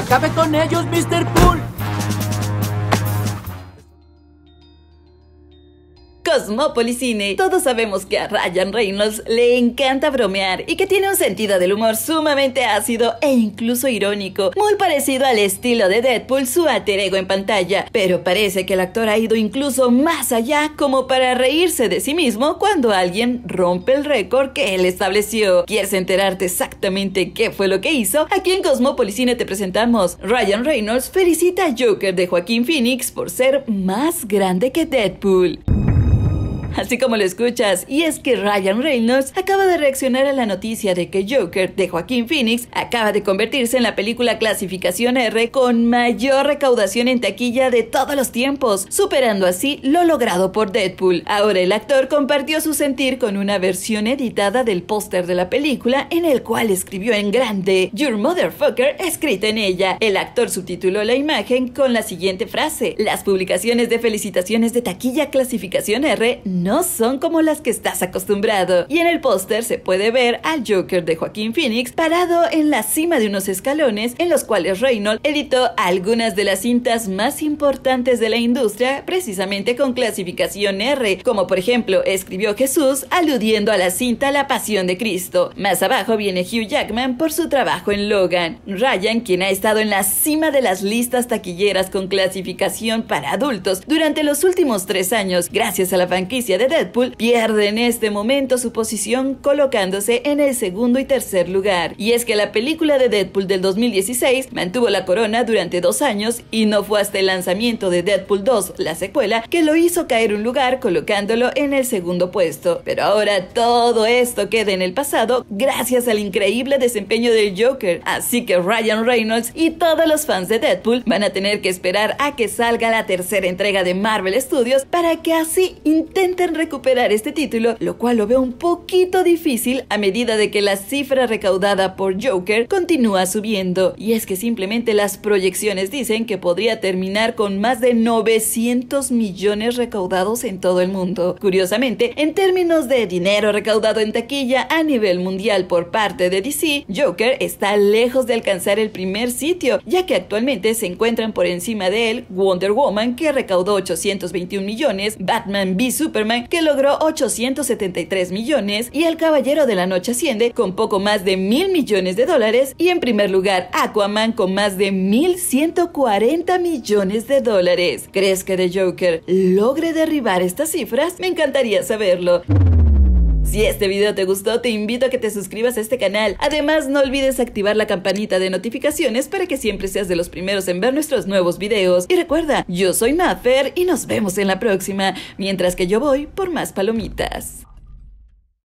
¡Acabe con ellos, Mr. Pool! Cosmopolis Cine. Todos sabemos que a Ryan Reynolds le encanta bromear y que tiene un sentido del humor sumamente ácido e incluso irónico, muy parecido al estilo de Deadpool, su alter ego en pantalla. Pero parece que el actor ha ido incluso más allá como para reírse de sí mismo cuando alguien rompe el récord que él estableció. ¿Quieres enterarte exactamente qué fue lo que hizo? Aquí en Cosmopolis Cine te presentamos. Ryan Reynolds felicita a Joker de Joaquín Phoenix por ser más grande que Deadpool así como lo escuchas, y es que Ryan Reynolds acaba de reaccionar a la noticia de que Joker de Joaquín Phoenix acaba de convertirse en la película clasificación R con mayor recaudación en taquilla de todos los tiempos, superando así lo logrado por Deadpool. Ahora el actor compartió su sentir con una versión editada del póster de la película en el cual escribió en grande Your Motherfucker escrita en ella. El actor subtituló la imagen con la siguiente frase: Las publicaciones de felicitaciones de taquilla clasificación R no son como las que estás acostumbrado. Y en el póster se puede ver al Joker de Joaquín Phoenix parado en la cima de unos escalones en los cuales Reynolds editó algunas de las cintas más importantes de la industria precisamente con clasificación R, como por ejemplo escribió Jesús aludiendo a la cinta La Pasión de Cristo. Más abajo viene Hugh Jackman por su trabajo en Logan. Ryan, quien ha estado en la cima de las listas taquilleras con clasificación para adultos durante los últimos tres años gracias a la franquicia de Deadpool pierde en este momento su posición colocándose en el segundo y tercer lugar. Y es que la película de Deadpool del 2016 mantuvo la corona durante dos años y no fue hasta el lanzamiento de Deadpool 2, la secuela, que lo hizo caer un lugar colocándolo en el segundo puesto. Pero ahora todo esto queda en el pasado gracias al increíble desempeño del Joker. Así que Ryan Reynolds y todos los fans de Deadpool van a tener que esperar a que salga la tercera entrega de Marvel Studios para que así intenten recuperar este título, lo cual lo veo un poquito difícil a medida de que la cifra recaudada por Joker continúa subiendo. Y es que simplemente las proyecciones dicen que podría terminar con más de 900 millones recaudados en todo el mundo. Curiosamente, en términos de dinero recaudado en taquilla a nivel mundial por parte de DC, Joker está lejos de alcanzar el primer sitio, ya que actualmente se encuentran por encima de él Wonder Woman, que recaudó 821 millones, Batman v Que logró 873 millones, y El Caballero de la Noche asciende con poco más de mil millones de dólares, y en primer lugar Aquaman con más de 1140 millones de dólares. ¿Crees que The Joker logre derribar estas cifras? Me encantaría saberlo. Si este video te gustó, te invito a que te suscribas a este canal. Además, no olvides activar la campanita de notificaciones para que siempre seas de los primeros en ver nuestros nuevos videos. Y recuerda, yo soy Maffer y nos vemos en la próxima, mientras que yo voy por más palomitas.